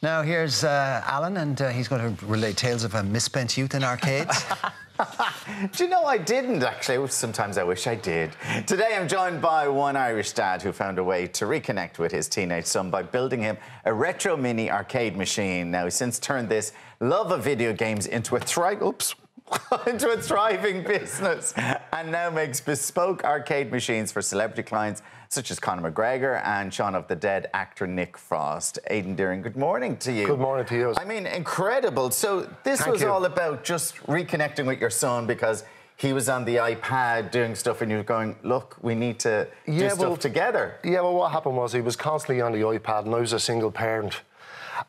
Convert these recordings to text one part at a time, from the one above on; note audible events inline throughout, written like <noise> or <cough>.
Now, here's uh, Alan, and uh, he's going to relate tales of a misspent youth in arcades. <laughs> <laughs> Do you know I didn't actually? Sometimes I wish I did. Today I'm joined by one Irish dad who found a way to reconnect with his teenage son by building him a retro mini arcade machine. Now, he's since turned this love of video games into a thrive. Oops. <laughs> into a thriving business and now makes bespoke arcade machines for celebrity clients such as Conor McGregor and Shaun of the Dead actor Nick Frost. Aidan Deering, good morning to you. Good morning to you. I mean, incredible. So this Thank was you. all about just reconnecting with your son because he was on the iPad doing stuff and you were going, look, we need to do Yeah, stuff well- together. Yeah, well, what happened was he was constantly on the iPad, and I was a single parent.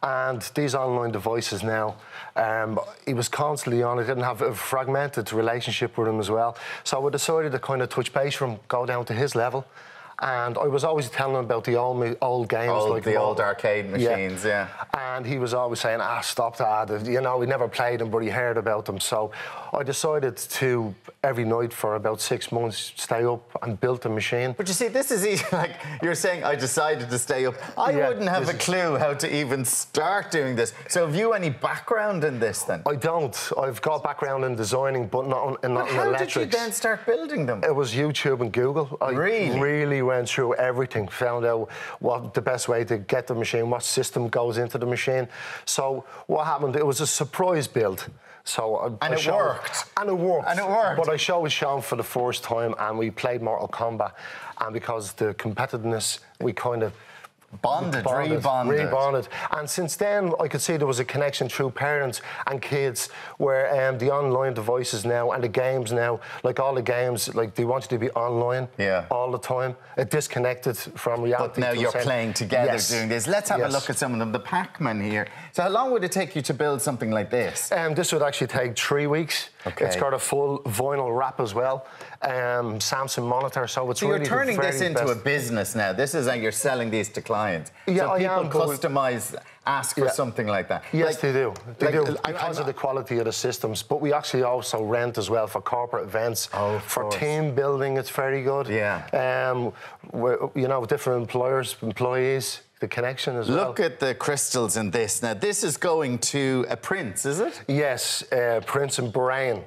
And these online devices now, um, he was constantly on it, didn't have a fragmented relationship with him as well. So I decided to kind of touch base with him, go down to his level. And I was always telling him about the old, old games. Old- like the Mo- old arcade machines, yeah. And he was always saying, ah, stop that. You know, he never played them, but he heard about them. So I decided to, every night for about six months, stay up and build a machine. But you see, this is easy. <laughs> Like you're saying, I decided to stay up. I Yeah, wouldn't have a clue how to even start doing this. So, have you any background in this then? I don't. I've got background in designing, but not in, not But in how electrics. did you then start building them? It was YouTube and Google. I Really? really went through everything, found out what the best way to get the machine, what system goes into the machine. So what happened? It was a surprise build. So I, And I it showed- worked. And it worked. And it worked. But I showed Sean for the first time, and we played Mortal Kombat, and because the competitiveness, we kind of Bonded, bonded, rebonded. rebonded. And since then, I could see there was a connection through parents and kids where um, the online devices now and the games now, like all the games, like they wanted to be online Yeah. all the time, uh, disconnected from reality. But now you're saying- playing together Yes. doing this. Let's have a look at some of them. The Pac-Man here. So, how long would it take you to build something like this? Um, this would actually take three weeks. Okay. It's got a full vinyl wrap as well, um, Samsung monitor, so it's So really you're turning this very into a business now. This is how you're selling these to clients. Yeah, so I people am, customize, ask for Yeah. something like that. Yes, Like- they do. They like, do I- because I'm- of the quality of the systems. But we actually also rent as well for corporate events. Oh, of for course. team building, it's very good. Yeah. Um, you know, different employers, employees, the connection as well. Look at the crystals in this. Now, this is going to a prince, is it? Yes, uh, Prince and Bahrain.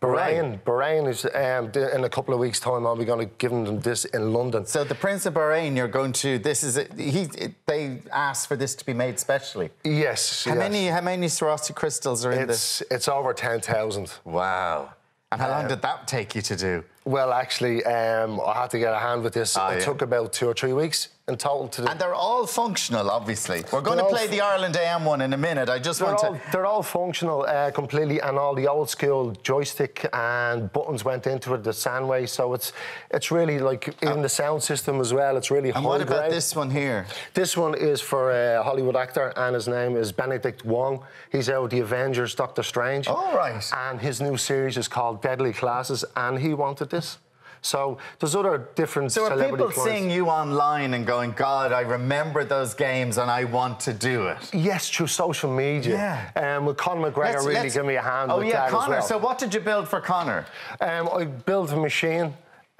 Bahrain, Bahrain is um, in a couple of weeks' time. I'll be going to give them this in London. So the Prince of Bahrain, you're going to. This is. A, he. It, they asked for this to be made specially. Yes. How yes. many? How many Swarovski crystals are in this? It's over ten thousand. Wow. And how long did that take you to do? Well, actually, um, I had to get a hand with this. Ah, it yeah. took about two or three weeks to. And they're all functional, obviously. We're going to They're all play the Ireland AM one in a minute. I just They're want all, to. they're all functional uh, completely, and all the old school joystick and buttons went into it, the Sanwa. So it's it's really like even the sound system as well. It's really And what about grade. this one here? This one is for a Hollywood actor, and his name is Benedict Wong. He's out of the Avengers, Doctor Strange. All right. And his new series is called Deadly Classes, and he wanted this. So there's other different So are people clients. seeing you online and going, God, I remember those games and I want to do it? Yes, through social media. Yeah. Um, with Conor McGregor Let's- really let's- give me a hand Oh with yeah, as well. So what did you build for Conor? Um, I built a machine.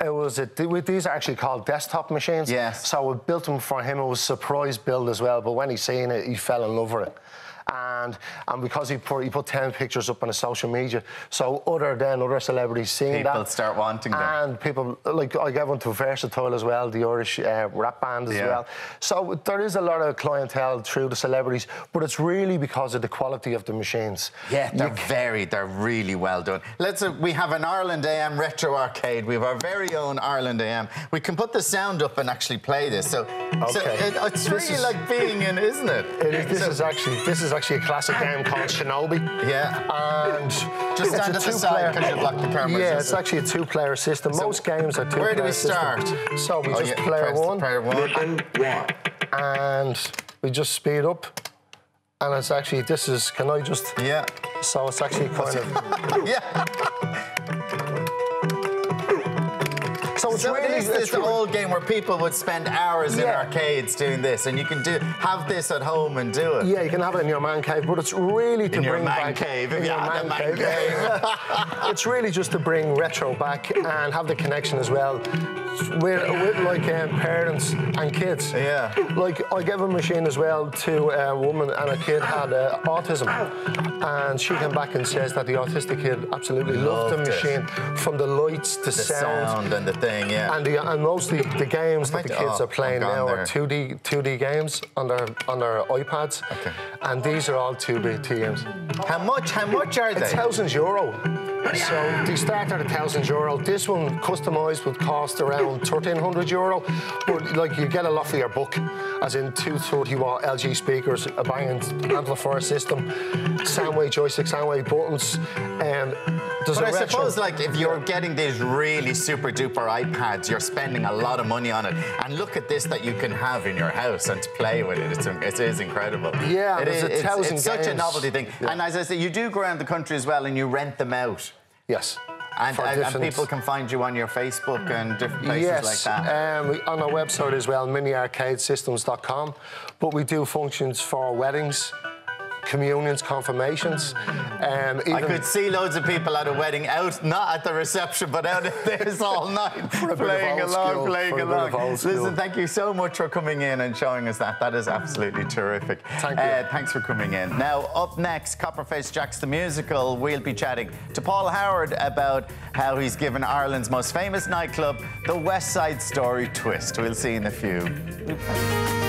It was a, these are actually called desktop machines. Yes. So I built them for him. It was a surprise build as well. But when he seen it, he fell in love with it. And and because he put he put ten pictures up on his social media, so other than other celebrities seeing People that, start wanting them. and people like I gave one to Versatile as well, the Irish uh, rap band as Yeah. well. So there is a lot of clientele through the celebrities, but it's really because of the quality of the machines. Yeah, they're very, they're really well done. Let's. Uh, we have an Ireland AM retro arcade. We have our very own Ireland AM. We can put the sound up and actually play this. So, so Okay. it, it's This really is- like being in, isn't it? It is, this So- is actually this is actually a classic game called Shinobi. Yeah. And Just stand at the side 'cause you block the Yeah, it's it? actually a two-player system. Most games are two-player Where do we system. start? So we Oh, just yeah, player one, Player one. and we just speed up. And it's actually this is. Can I just? Yeah. So it's actually kind of. <laughs> Yeah. So it's so really it is this old game where people would spend hours in arcades doing this, and you can do have this at home and do it. Yeah, you can have it in your man cave, but it's really to In your bring man back cave, in you your a man cave. cave. <laughs> it's really just to bring retro back and have the connection as well with, with like um, parents and kids. Yeah. Like I gave a machine as well to a woman and a kid had uh, autism, and she came back and says that the autistic kid absolutely loved, Loved the it. machine, from the lights, the, The sound and the thing, yeah. and, the, and mostly the games that the kids oh, are playing now gone are 2D 2D games on their on their iPads, Okay. and these are all 2D games. how much? How much are they? thousand euro. So they start at a thousand euro. This one customized would cost around thirteen hundred euro, but like you get a lot for your buck, as in two thirty watt LG speakers, a banging amplifier system, Sanwa joystick, Sanwa buttons, and there's But I retro- suppose, like, if you're getting these really super duper iPads, you're spending a lot of money on it. And look at this that you can have in your house and to play with it. It's, it is incredible. Yeah, it is, a it's, thousand it's such a novelty thing. Yeah. And as I say, you do go around the country as well and you rent them out. yes. And, and, and people can find you on your Facebook and different places yes, like that. Um, on our website as well, miniarcadesystems.com. But we do functions for weddings, communions, confirmations. Um, I could see loads of people at a wedding out, not at the reception, but out this all night, <laughs> a bit of playing along, school, playing for a bit of along. Listen, thank you so much for coming in and showing us that. That is absolutely terrific. Thank you. Uh, thanks for coming in. Now, up next, Copperface Jacks the musical. We'll be chatting to Paul Howard about how he's given Ireland's most famous nightclub the West Side Story twist. We'll see in a few.